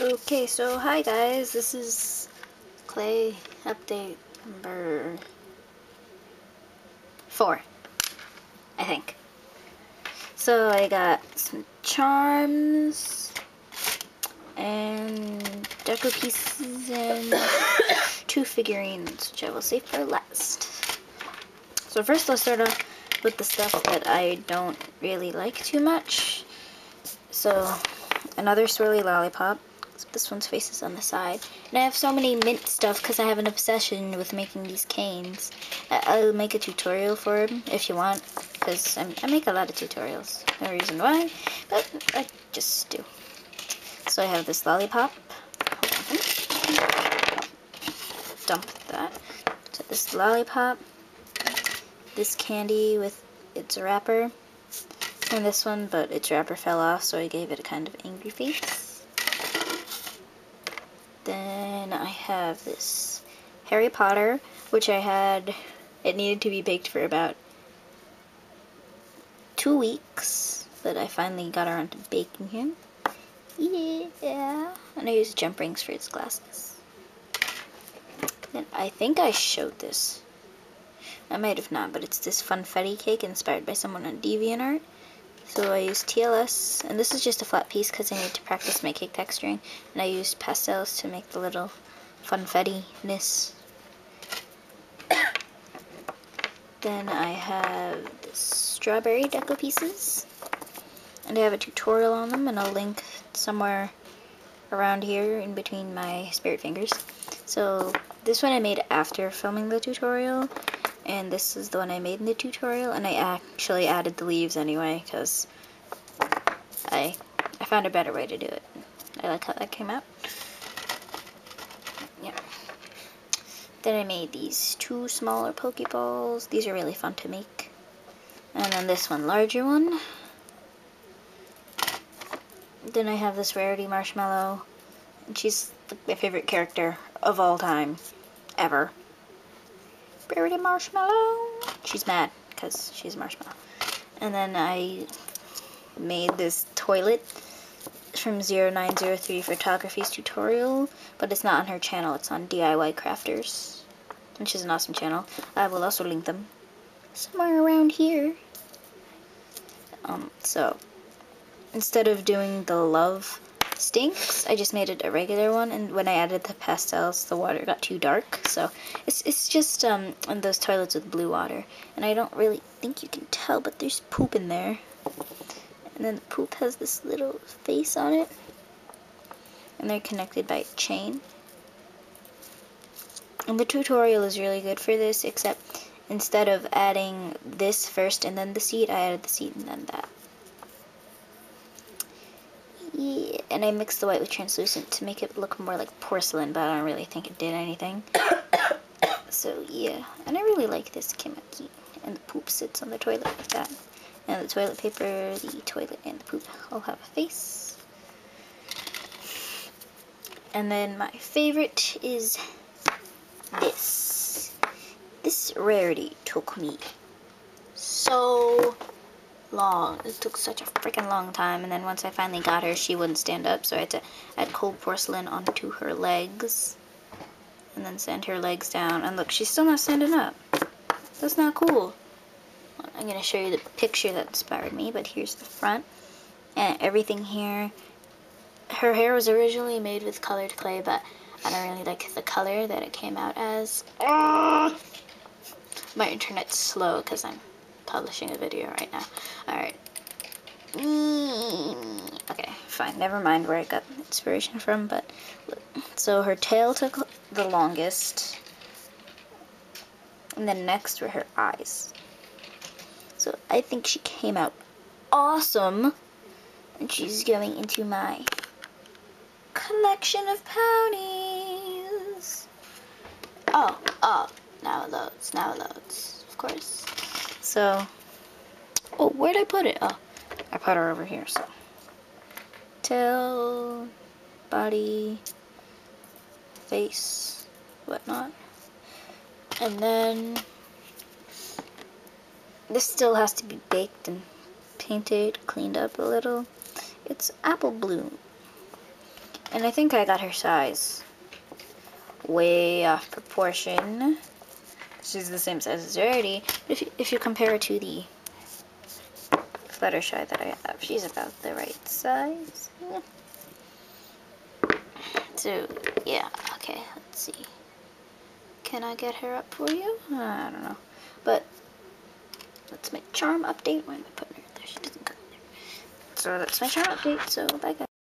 Okay, so hi guys, this is Clay update number four, I think. So I got some charms and deco pieces and two figurines, which I will save for last. So first let's start off with the stuff that I don't really like too much. So another swirly lollipop this one's face is on the side. And I have so many mint stuff because I have an obsession with making these canes. I'll make a tutorial for them if you want, because I make a lot of tutorials. No reason why, but I just do. So I have this lollipop. Dump that. So this lollipop, this candy with its wrapper, and this one, but its wrapper fell off, so I gave it a kind of angry face. Then I have this Harry Potter, which I had, it needed to be baked for about two weeks, but I finally got around to baking him. Yeah, and I used jump rings for his glasses. Then I think I showed this. I might have not, but it's this funfetti cake inspired by someone on DeviantArt. So I used TLS, and this is just a flat piece because I need to practice my cake texturing, and I used pastels to make the little funfetti-ness. then I have the strawberry deco pieces, and I have a tutorial on them, and I'll link somewhere around here in between my spirit fingers. So this one I made after filming the tutorial, and this is the one I made in the tutorial, and I actually added the leaves anyway, because I, I found a better way to do it. I like how that came out. Yeah. Then I made these two smaller Pokeballs. These are really fun to make. And then this one larger one. Then I have this Rarity Marshmallow. And she's my favorite character of all time. Ever. Rarity Marshmallow. She's mad because she's marshmallow. And then I made this toilet from 0903 Photography's tutorial, but it's not on her channel, it's on DIY Crafters, which is an awesome channel. I will also link them somewhere around here. Um, so, instead of doing the love stinks. I just made it a regular one, and when I added the pastels, the water got too dark. So it's it's just um in those toilets with blue water, and I don't really think you can tell, but there's poop in there. And then the poop has this little face on it, and they're connected by a chain. And the tutorial is really good for this, except instead of adding this first and then the seed, I added the seed and then that. Yeah, and I mixed the white with translucent to make it look more like porcelain, but I don't really think it did anything. so yeah, and I really like this kimaki. And the poop sits on the toilet like that. And the toilet paper, the toilet, and the poop all have a face. And then my favorite is this. This rarity took me so long. It took such a freaking long time, and then once I finally got her, she wouldn't stand up, so I had to add cold porcelain onto her legs, and then send her legs down, and look, she's still not standing up. That's not cool. I'm going to show you the picture that inspired me, but here's the front, and everything here. Her hair was originally made with colored clay, but I don't really like the color that it came out as. Ah! My internet's slow because I'm publishing a video right now. Alright. Mm, okay, fine. Never mind where I got inspiration from, but so her tail took the longest, and then next were her eyes. So I think she came out awesome, and she's going into my collection of ponies. Oh, oh, now it loads, now it loads, of course. So, oh, where'd I put it? Oh, I put her over here, so. Tail, body, face, whatnot. And then, this still has to be baked and painted, cleaned up a little. It's apple bloom. And I think I got her size way off proportion. She's the same size as Rarity. If you, if you compare her to the Fluttershy that I have, she's about the right size. So, yeah, okay, let's see. Can I get her up for you? I don't know. But, let's make charm update. Why am I putting her there? She doesn't come there. So that's my charm update, so bye guys.